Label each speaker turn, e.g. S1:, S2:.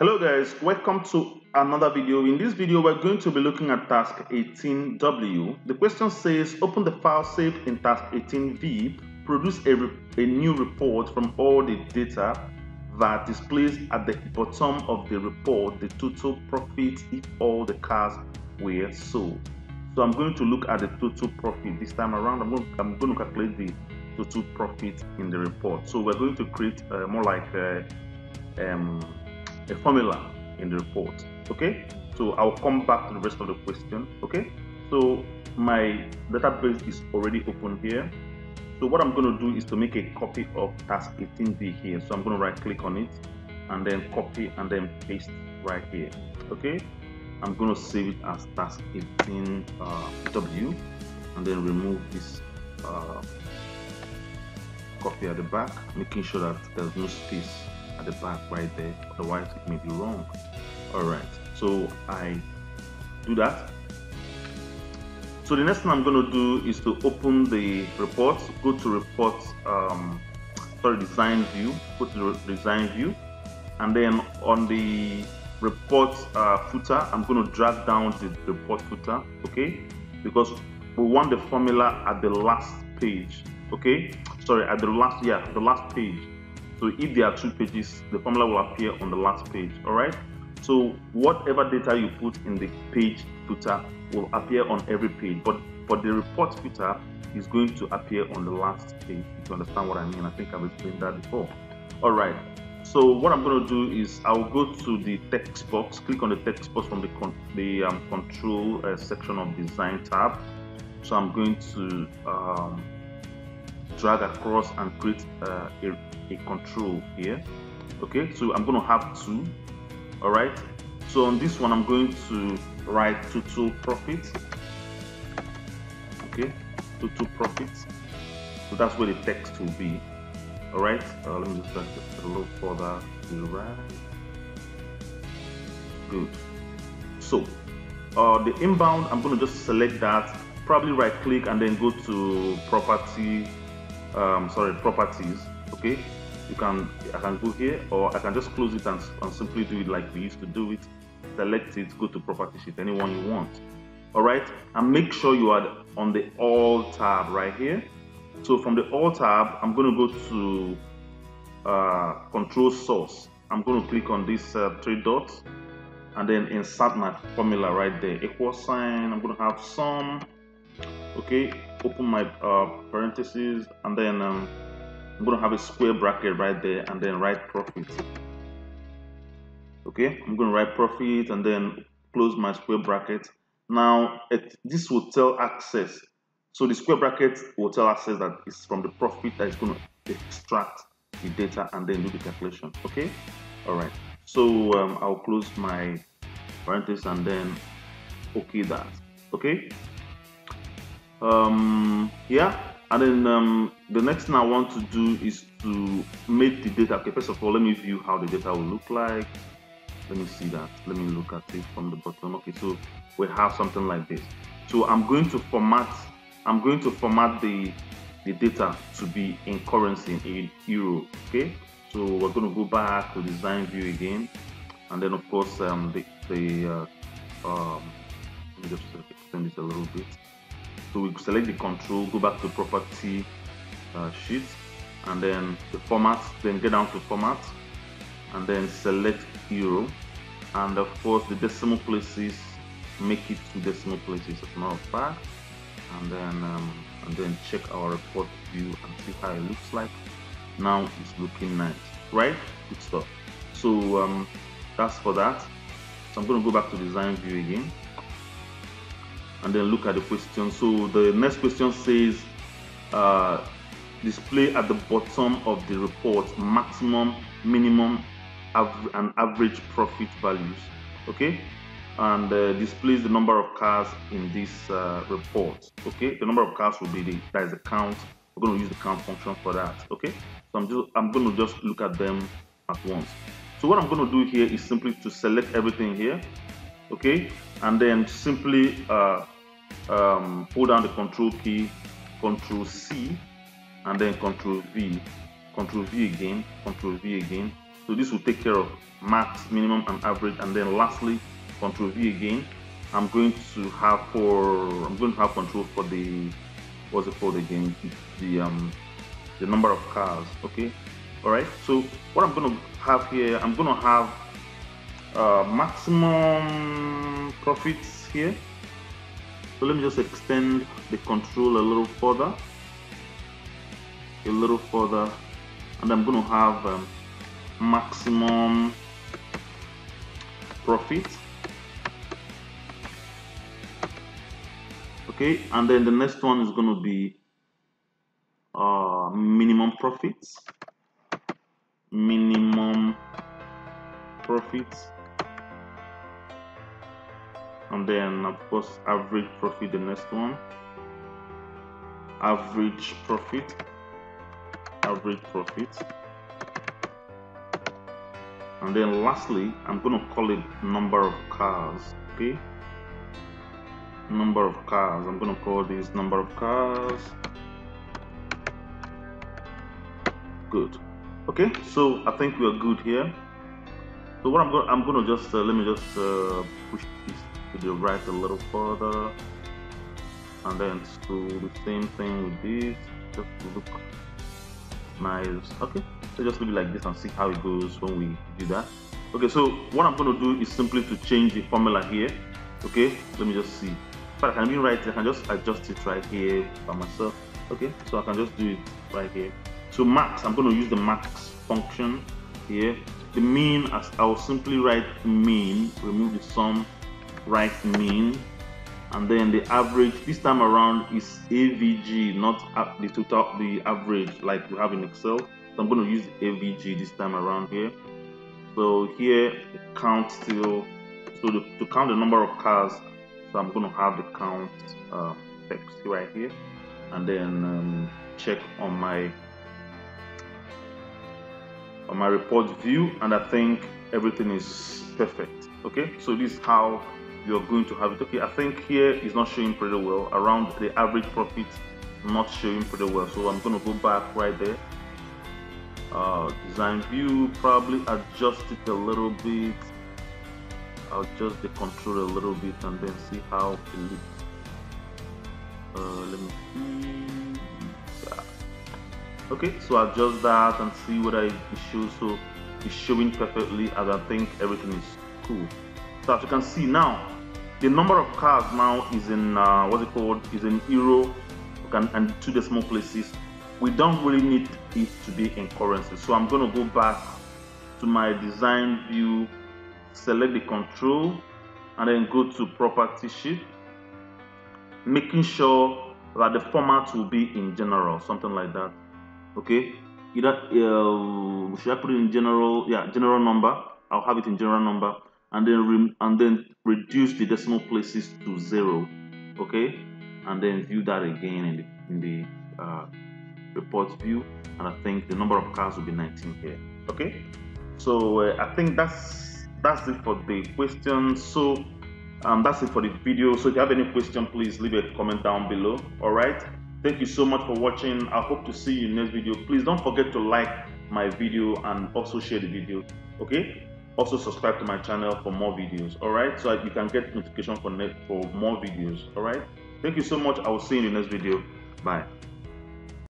S1: Hello guys, welcome to another video. In this video, we're going to be looking at task 18W. The question says, open the file saved in task 18V, produce a, a new report from all the data that displays at the bottom of the report the total profit if all the cars were sold. So I'm going to look at the total profit this time around. I'm going, I'm going to calculate the total profit in the report. So we're going to create uh, more like uh, um, a formula in the report okay? So i'll come back to the rest of the question okay? So my database is already open here. So what i'm going to do is to make a copy of task 18v here. So i'm going to right click on it and then copy and then paste right here okay? I'm going to save it as task 18w uh, and then remove this uh, copy at the back making sure that there's no space at the back right there otherwise it may be wrong. All right so I do that. So the next thing I'm going to do is to open the report go to report um, sorry design view go to the design view and then on the report uh, footer I'm going to drag down the report footer okay? Because we want the formula at the last page okay? Sorry at the last yeah the last page so if there are two pages, the formula will appear on the last page, all right? So whatever data you put in the page footer will appear on every page, but for the report footer is going to appear on the last page, if you understand what I mean. I think I've explained that before. All right, so what I'm going to do is I'll go to the text box, click on the text box from the, con the um, control uh, section of design tab. So I'm going to um, drag across and create uh, a, a control here. Okay so I'm to have two all right? So on this one I'm going to write total profit. Okay total profit. So that's where the text will be all right? Uh, let me just drag a little further right. Good. So uh, the unbound I'm going to just select that probably right click and then go to property um, sorry properties okay? You can I can go here or I can just close it and, and simply do it like we used to do it. Select it go to property sheet anyone you want. All right? And make sure you are on the all tab right here. So from the all tab I'm going to go to uh, control source. I'm going to click on this uh, three dots. And then insert my formula right there. Equal sign I'm going to have sum okay open my uh, parentheses and then um, I'm going to have a square bracket right there and then write profit. Okay? I'm going to write profit and then close my square bracket. Now it, this will tell access. So the square bracket will tell access that it's from the profit that is going to extract the data and then do the calculation. Okay? All right so um, I'll close my parenthesis and then okay that. Okay um yeah and then um, the next thing I want to do is to make the data. Okay first of all let me view how the data will look like. Let me see that. Let me look at it from the bottom. Okay so we have something like this. So I'm going to format I'm going to format the the data to be in currency in euro okay? So we're going to go back to design view again. And then of course um, the, the uh, um, let me just extend this a little bit so we select the control, go back to property uh, sheet, and then the format, then get down to format, and then select euro. And of course, the decimal places, make it to decimal places as a matter of fact. And then, um, and then check our report view and see how it looks like. Now it's looking nice, right? Good stuff. So um, that's for that. So I'm going to go back to design view again and then look at the question. So the next question says uh, display at the bottom of the report maximum, minimum, av and average profit values. Okay, and uh, displays the number of cars in this uh, report. Okay, the number of cars will be the that is the count. We're going to use the count function for that. Okay, so I'm just I'm going to just look at them at once. So what I'm going to do here is simply to select everything here okay? And then simply uh, um, down the control key control C and then control V. Control V again control V again. So this will take care of max minimum and average. And then lastly control v again. I'm going to have for i'm going to have control for the what's it called again? The um the number of cars okay? All right? So what i'm to have here i'm to have uh, maximum profits here. So let me just extend the control a little further. A little further. And I'm going to have um, maximum profit okay and then the next one is going to be uh, minimum profits. Minimum profits and then of course average profit the next one. Average profit. Average profit. And then lastly I'm to call it number of cars okay? Number of cars. I'm to call this number of cars. Good. Okay so I think we are good here. So what I'm gonna I'm to just uh, let me just uh, push this to the right a little further? And then do the same thing with this. Just look nice. Okay so just leave it like this and see how it goes when we do that. Okay so what i'm going to do is simply to change the formula here. Okay let me just see. But i can write it i can just adjust it right here by myself. Okay so i can just do it right here. So max i'm going to use the max function here. The mean as i'll simply write mean remove the sum write mean and then the average this time around is avg not the total the average like we have in excel. So i'm going to use avg this time around here. So here count still. So the, to count the number of cars so i'm going to have the count uh, text right here. And then um, check on my on my report view and i think everything is perfect. Okay? So this is how you're going to have it. Okay, I think here is not showing pretty well. Around the average profit, not showing pretty well. So I'm going to go back right there. Uh, design view, probably adjust it a little bit. I'll adjust the control a little bit and then see how it looks. Uh, let me see. Okay, so adjust that and see what it shows. So it's showing perfectly as I think everything is cool. So as you can see now, the number of cars now is in uh, what's it called? Is in euro and, and two decimal places. We don't really need it to be in currency. So i'm going to go back to my design view select the control and then go to property sheet making sure that the format will be in general something like that. Okay? Either uh, should i put it in general? Yeah general number. I'll have it in general number. And then and then reduce the decimal places to zero okay? And then view that again in the in the uh, report view and I think the number of cars will be 19 here okay? So uh, I think that's that's it for the questions so um, that's it for the video. So if you have any question please leave a comment down below all right? Thank you so much for watching. I hope to see you in next video. Please don't forget to like my video and also share the video okay also subscribe to my channel for more videos all right? So you can get notification for for more videos all right? Thank you so much. I will see you in the next video. Bye